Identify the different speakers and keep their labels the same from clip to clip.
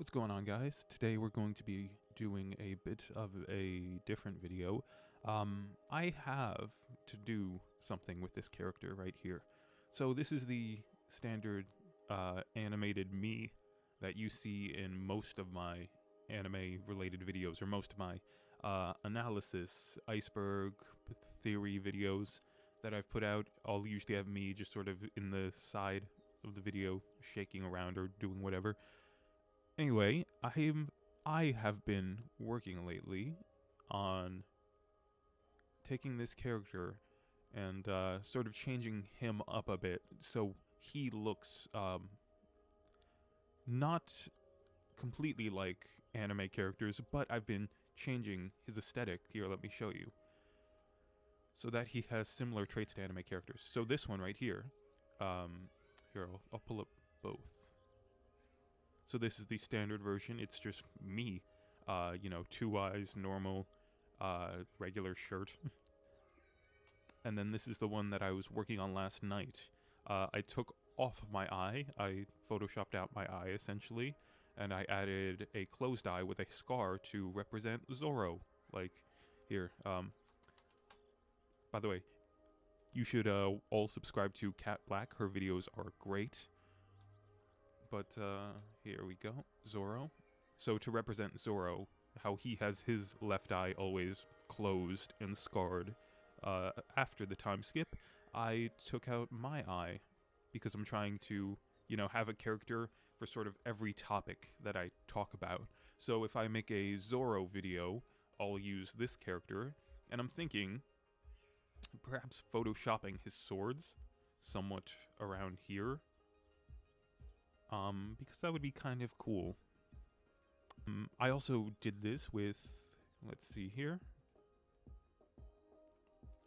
Speaker 1: What's going on guys? Today we're going to be doing a bit of a different video. Um, I have to do something with this character right here. So this is the standard uh, animated me that you see in most of my anime related videos or most of my uh, analysis, iceberg, theory videos that I've put out. I'll usually have me just sort of in the side of the video shaking around or doing whatever. Anyway, I'm I have been working lately on taking this character and uh, sort of changing him up a bit so he looks um, not completely like anime characters, but I've been changing his aesthetic. Here, let me show you. So that he has similar traits to anime characters. So this one right here, um, here, I'll, I'll pull up both. So this is the standard version. It's just me. Uh, you know, two eyes, normal, uh, regular shirt. and then this is the one that I was working on last night. Uh, I took off my eye. I photoshopped out my eye, essentially. And I added a closed eye with a scar to represent Zoro. Like, here. Um, by the way, you should uh, all subscribe to Kat Blaque. Her videos are great. But uh, here we go, Zoro. So to represent Zoro, how he has his left eye always closed and scarred uh, after the time skip, I took out my eye because I'm trying to, you know, have a character for sort of every topic that I talk about. So if I make a Zoro video, I'll use this character, and I'm thinking perhaps photoshopping his swords somewhat around here um, because that would be kind of cool. Um, I also did this with, let's see here.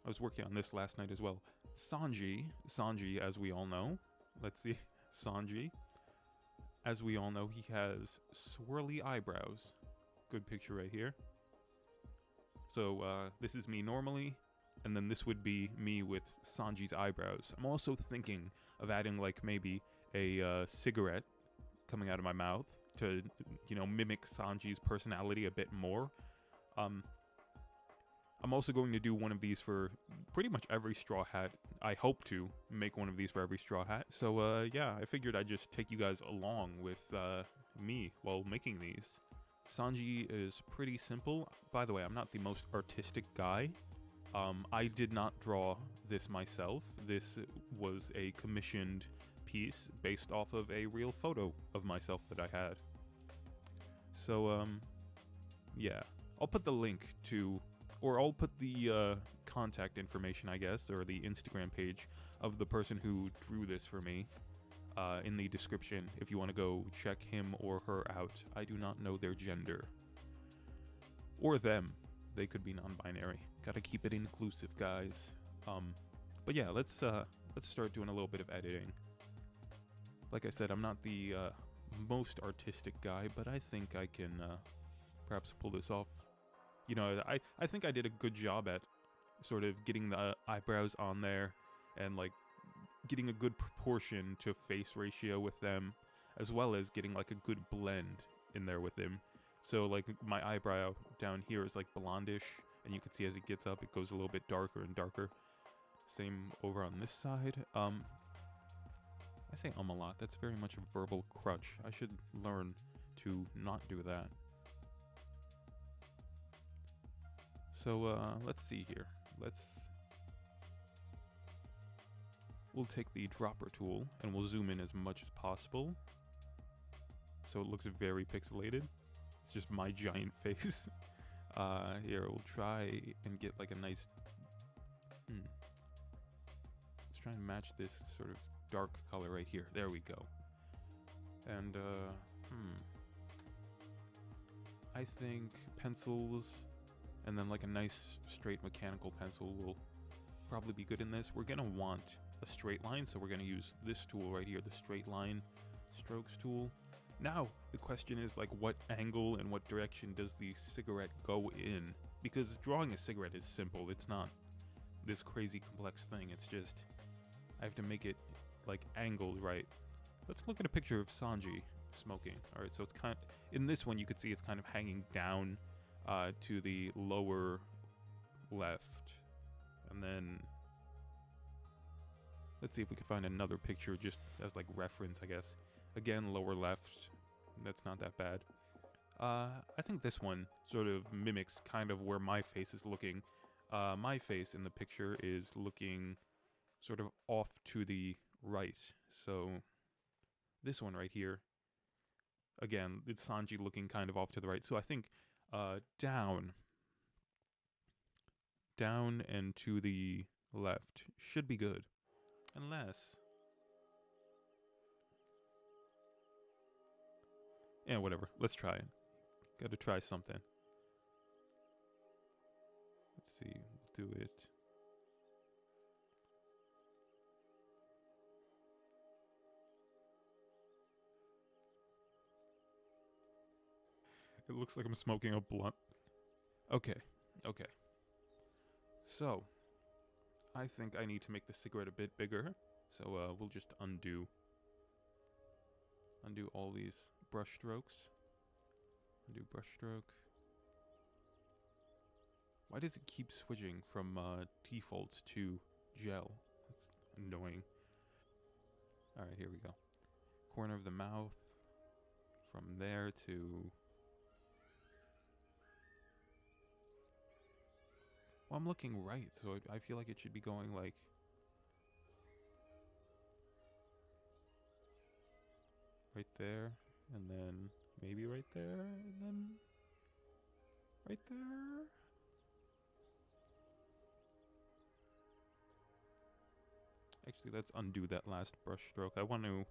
Speaker 1: I was working on this last night as well. Sanji, Sanji, as we all know. Let's see, Sanji. As we all know, he has swirly eyebrows. Good picture right here. So uh, this is me normally, and then this would be me with Sanji's eyebrows. I'm also thinking of adding like maybe a uh, cigarette coming out of my mouth to, you know, mimic Sanji's personality a bit more. Um, I'm also going to do one of these for pretty much every Straw Hat. I hope to make one of these for every Straw Hat. So, uh, yeah, I figured I'd just take you guys along with uh, me while making these. Sanji is pretty simple. By the way, I'm not the most artistic guy. Um, I did not draw this myself. This was a commissioned piece based off of a real photo of myself that I had. So, um, yeah. I'll put the link to, or I'll put the uh, contact information, I guess, or the Instagram page of the person who drew this for me uh, in the description if you want to go check him or her out. I do not know their gender. Or them. They could be non-binary. Gotta keep it inclusive, guys. Um, but yeah, let's uh, let's start doing a little bit of editing. Like I said, I'm not the uh, most artistic guy, but I think I can uh, perhaps pull this off. You know, I, I think I did a good job at sort of getting the eyebrows on there and like getting a good proportion to face ratio with them, as well as getting like a good blend in there with him. So like my eyebrow down here is like blondish, and you can see as it gets up, it goes a little bit darker and darker. Same over on this side. Um, I say um a lot. That's very much a verbal crutch. I should learn to not do that. So uh, let's see here. Let's we'll take the dropper tool and we'll zoom in as much as possible. So it looks very pixelated. It's just my giant face. Uh, here, we'll try and get like a nice... Hmm. Let's try and match this sort of dark color right here. There we go. And, uh, hmm. I think pencils and then like a nice straight mechanical pencil will probably be good in this. We're gonna want a straight line, so we're gonna use this tool right here, the straight line strokes tool. Now, the question is like what angle and what direction does the cigarette go in? Because drawing a cigarette is simple, it's not this crazy complex thing, it's just I have to make it like angled right. Let's look at a picture of Sanji smoking. All right, so it's kind in this one you could see it's kind of hanging down uh, to the lower left, and then let's see if we can find another picture just as like reference, I guess. Again, lower left. That's not that bad. Uh, I think this one sort of mimics kind of where my face is looking. Uh, my face in the picture is looking sort of off to the right. So this one right here, again, it's Sanji looking kind of off to the right. So I think uh, down, down and to the left should be good. Unless... Yeah, whatever. Let's try it. Gotta try something. Let's see. We'll do it. It looks like I'm smoking a blunt. Okay, okay. So, I think I need to make the cigarette a bit bigger. So uh, we'll just undo, undo all these brush strokes. Undo brush stroke. Why does it keep switching from uh, default to gel? That's annoying. Alright, here we go. Corner of the mouth. From there to Well, I'm looking right, so I feel like it should be going like... Right there, and then maybe right there, and then... Right there? Actually, let's undo that last brush stroke. I want to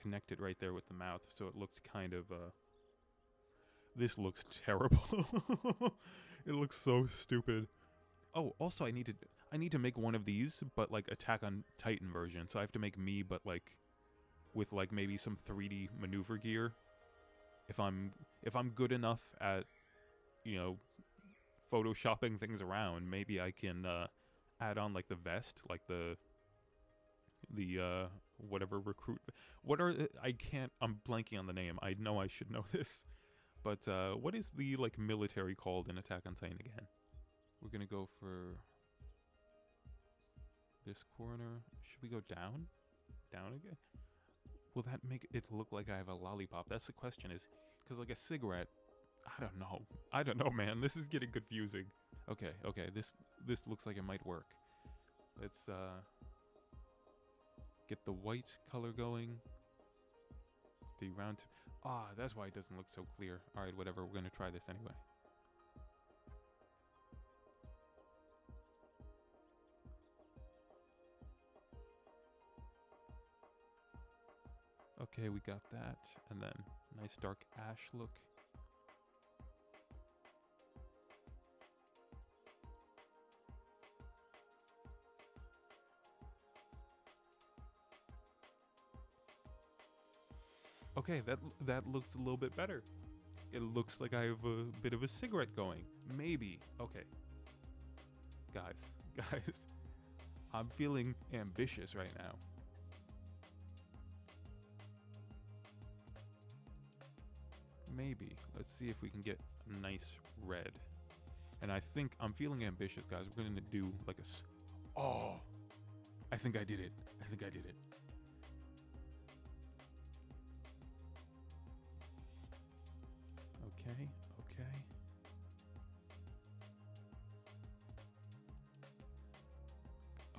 Speaker 1: connect it right there with the mouth so it looks kind of, uh... This looks terrible. it looks so stupid. Oh, also I need to I need to make one of these, but like Attack on Titan version. So I have to make me, but like with like maybe some 3D maneuver gear. If I'm if I'm good enough at you know photoshopping things around, maybe I can uh, add on like the vest, like the the uh whatever recruit what are I can't I'm blanking on the name. I know I should know this. But uh what is the like military called in Attack on Titan again? We're gonna go for this corner. Should we go down? Down again? Will that make it look like I have a lollipop? That's the question is, because like a cigarette, I don't know. I don't know, man. This is getting confusing. Okay, okay. This this looks like it might work. Let's uh get the white color going. The round. Ah, that's why it doesn't look so clear. All right, whatever. We're gonna try this anyway. Okay, we got that. And then nice dark ash look. Okay, that that looks a little bit better. It looks like I have a bit of a cigarette going. Maybe. Okay. Guys, guys, I'm feeling ambitious right now. Maybe. Let's see if we can get a nice red. And I think I'm feeling ambitious, guys. We're going to do like a... Oh! I think I did it. I think I did it. Okay, okay.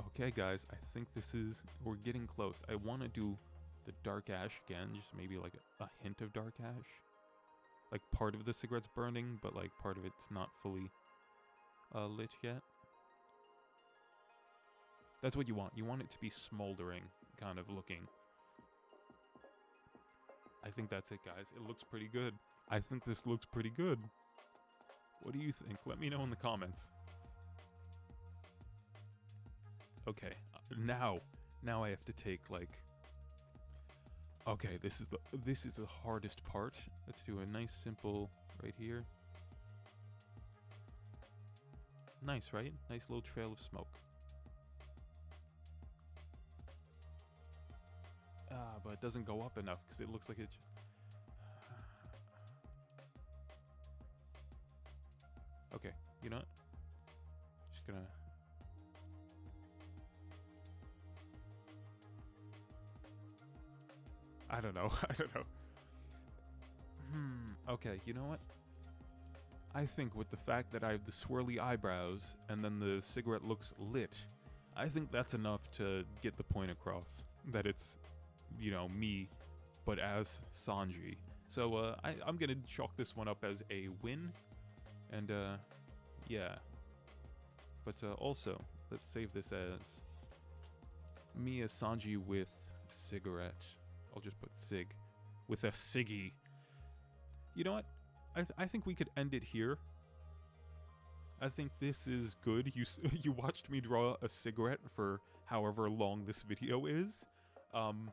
Speaker 1: Okay, guys, I think this is... We're getting close. I want to do the dark ash again, just maybe like a, a hint of dark ash like part of the cigarette's burning, but like part of it's not fully uh, lit yet. That's what you want. You want it to be smoldering, kind of looking. I think that's it, guys. It looks pretty good. I think this looks pretty good. What do you think? Let me know in the comments. Okay, uh, now, now I have to take like Okay, this is the this is the hardest part. Let's do a nice simple right here. Nice, right? Nice little trail of smoke. Ah, but it doesn't go up enough because it looks like it just... Okay, you know what? Just gonna I don't know. I don't know. Hmm. Okay, you know what? I think with the fact that I have the swirly eyebrows and then the cigarette looks lit, I think that's enough to get the point across that it's, you know, me, but as Sanji. So uh, I, I'm gonna chalk this one up as a win, and uh, yeah. But uh, also, let's save this as me as Sanji with cigarette. I'll just put Sig with a Siggy. You know what? I, th- I think we could end it here. I think this is good. You you watched me draw a cigarette for however long this video is. Um,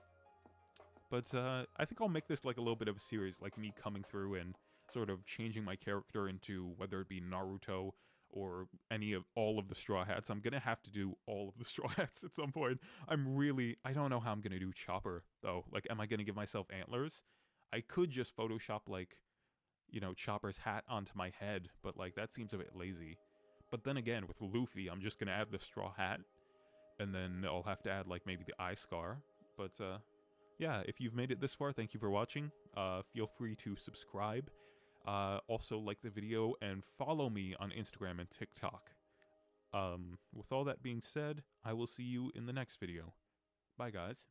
Speaker 1: but uh, I think I'll make this like a little bit of a series, like me coming through and sort of changing my character into whether it be Naruto or any of all of the straw hats. I'm gonna have to do all of the straw hats at some point. I'm really I don't know how I'm gonna do Chopper though. Like, am I gonna give myself antlers? I could just Photoshop like, you know, Chopper's hat onto my head, but like that seems a bit lazy. But then again, with Luffy, I'm just gonna add the straw hat, and then I'll have to add like maybe the eye scar. But uh, yeah, if you've made it this far, thank you for watching. Uh, feel free to subscribe. Uh, also, like the video and follow me on Instagram and TikTok. Um, with all that being said, I will see you in the next video. Bye, guys.